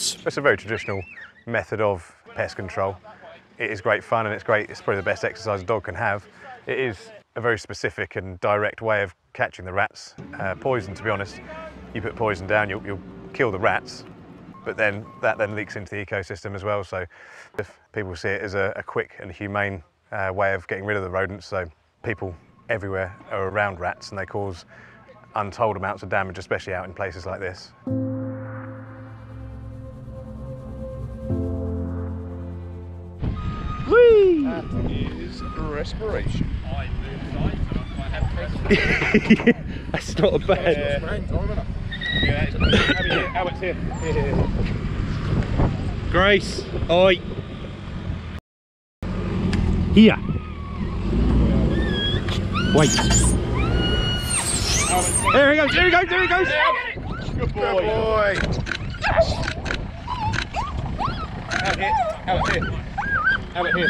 rats. It's a very traditional method of pest control. It is great fun and it's great, it's probably the best exercise a dog can have. It is a very specific and direct way of catching the rats. Uh, poison, to be honest, you put poison down, you'll, you'll kill the rats, but then that then leaks into the ecosystem as well. So if people see it as a, a quick and humane uh, way of getting rid of the rodents, so people everywhere are around rats and they cause untold amounts of damage, especially out in places like this. Whee! That is respiration. That's not a bad. Yeah. Grace, oi. Here. Wait. There he goes, there he goes, there he goes. Good boy. Good boy. Albert here. Albert here. Albert here.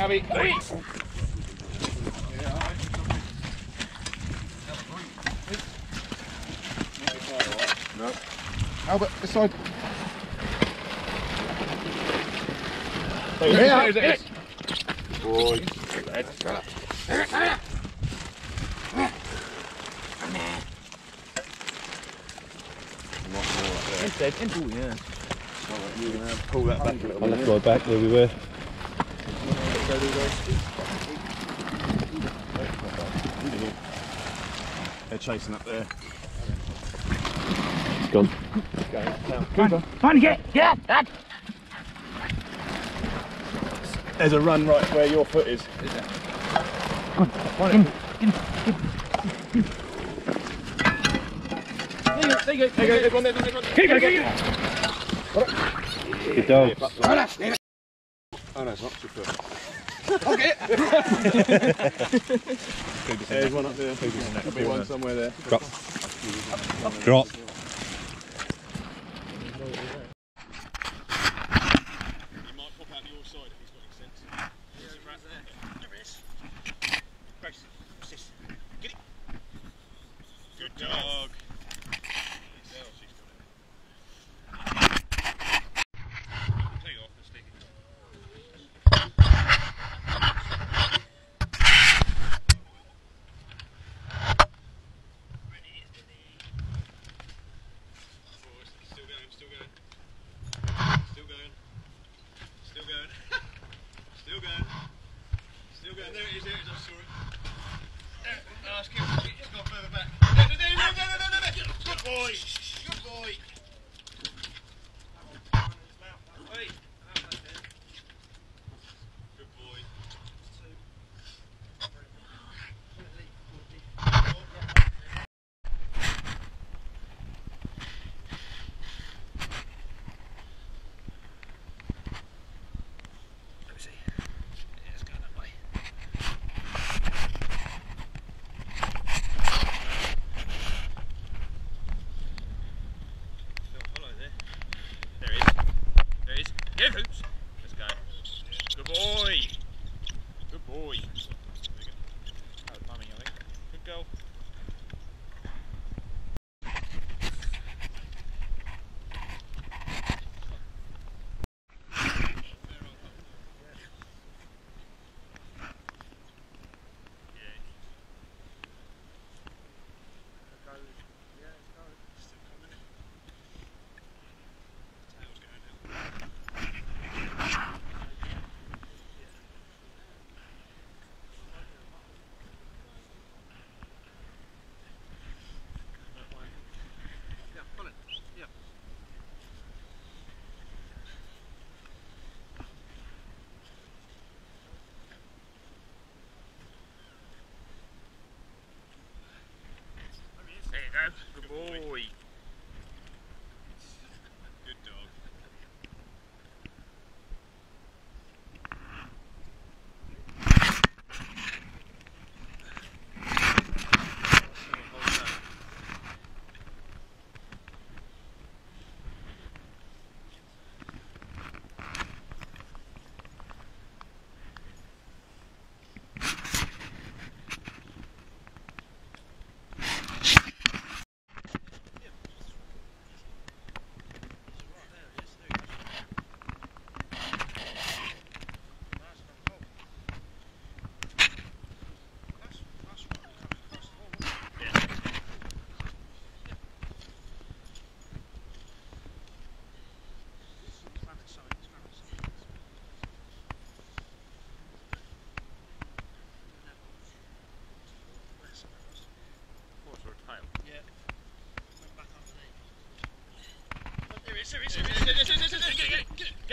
Albert. No. Albert, this side. There it is, there it is, there it is. Boy. Pull that back a little I bit. left my back where we were. They're chasing up there. It's gone. Trying to get, get that. There's a run right where your foot is. There you go, there you go, there's one there, there's one there. Get it, get it. Good dog. Oh no, it's not your foot. Okay. There's one up there. There'll be one somewhere there. Drop. Drop.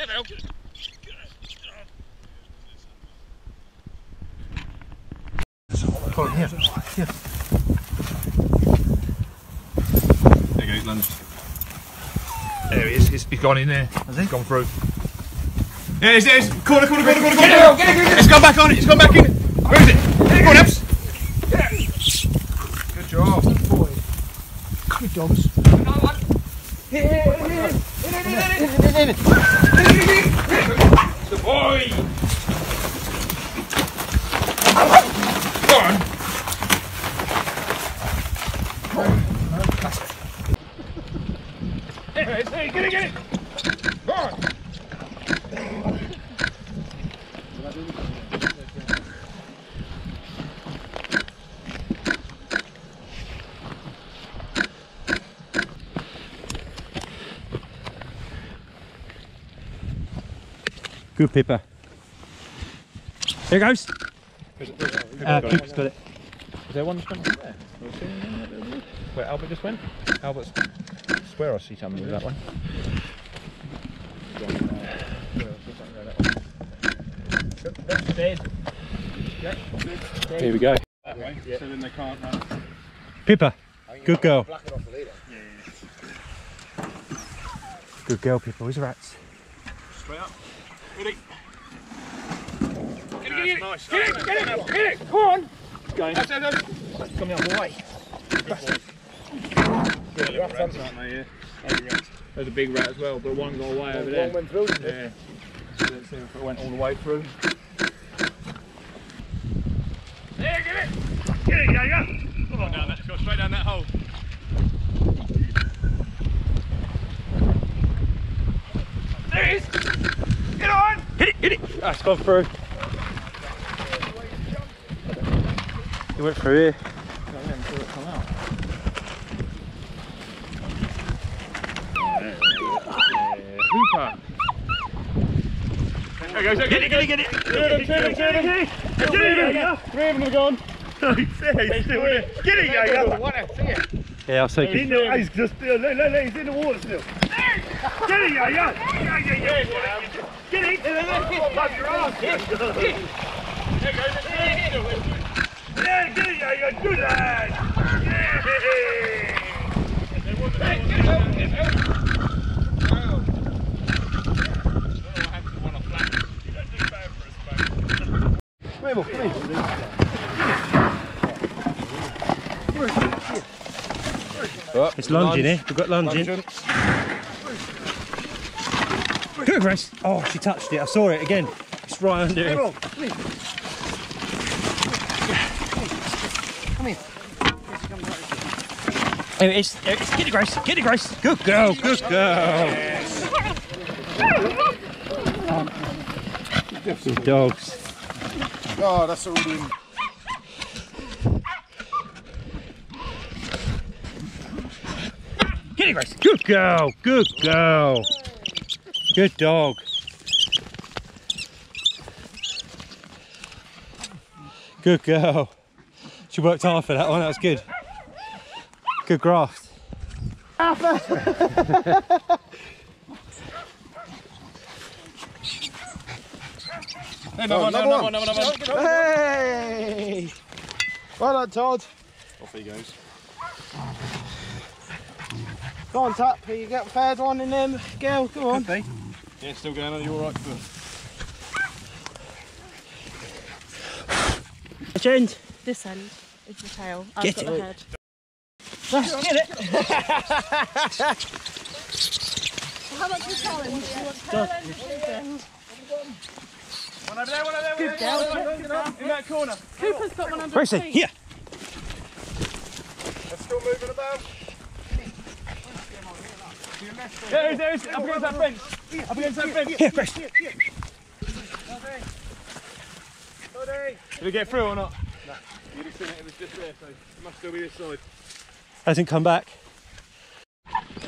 Val. Get it. There you go, lunge. There he is. He's, he's gone in there. Has he? Gone through. There he is. There he is. Corner, corner, corner, corner. Get it, get it, get it. It's gone back on it. It's gone back in. Where is it? Go on, Abs. Good job. Good boy. Good dogs. The boy. Is. There, get it, get it. Go on. Good Pippa. There goes. Uh, Pippa's got it. Is there one just went there? Where Albert just went? Albert's. I swear I see something with that one. Here we go. So then they can't run. Pippa. Good girl. Good girl, Pippa. Where's the rats? Straight up. Ready. Get it, get it, nice. get it, get it, get it, come on. Going. That's it, it. Coming up the way. There's a big rat as well, but one got away over there. One went through. didn't it? Yeah. Let's see if it went all the way through. There, get it. Get it, yeah, yeah. Come on down that, go straight down that hole. There it is. Get on. Hit it, hit it. It's gone through. He went through here. Hooper. There goes, get it, get it, get it. Get it, get it, get it. Get it, yeah. Three of them are gone. He's still there. Get it, yeah, yeah. Yeah, I'll take He's, it. in the, he's just still, he's in the water still. Get it, yeah, yeah. Yeah, yeah, yeah. Get it. Goes. Yeah, get it, yeah, yeah. Good lad. Yeah. It's lunging here. Eh? We've got lunging. Good, Grace. Oh, she touched it. I saw it again. It's right under it. There it is. There it is. Get it, Grace. Get it, Grace. Good girl. Good girl. Good dogs. Oh, that's already in. Get it, Grace. Good girl. Good girl. Good dog. Good girl. She worked hard for that one. That was good. Good graft. Another one, another one, another one. Hey! Well done, Todd. Off he goes. Go on, Tap. You get the third one in them. Girl, come on. Yeah, still going. Are you all right? Good. Which end? This end is the tail. I've Get got it. the head. Get it. How much is challenge? You want challenge? One over there, one over there. Good girl. In that corner. Cooper's got one under Gracie, his here. They're still moving about. There he is, there he is. Up against that fence. Up against that fence. Here, Grace. Did we get through or not? No. You'd have seen it, it was just there, so it must still be this side. Hasn't come back.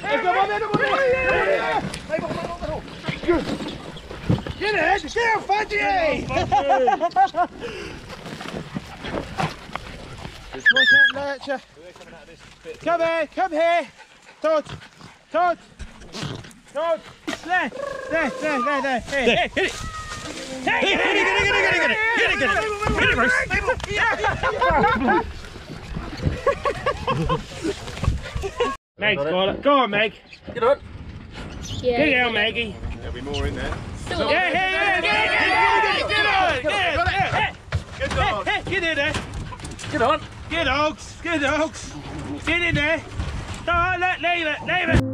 Let's go, one there, one there! Get it! Get it, Fudgy! Let you. Uh, come here, come here. Todd! Todd, Todd. There, there, there, there, there. Here, here, hit it. Hey, get it, get it, get it, get it, get it, get it, get it, Bruce. Meg's got it. Go on, Meg. Get on. Yeah. Get down, Maggie. There'll be more in there. Still Yeah, yeah, yeah, yeah, yeah, yeah, get on, get on, get on, hey, get in there. Get on. Get dogs, get dogs. Get in there. No, leave it, leave it.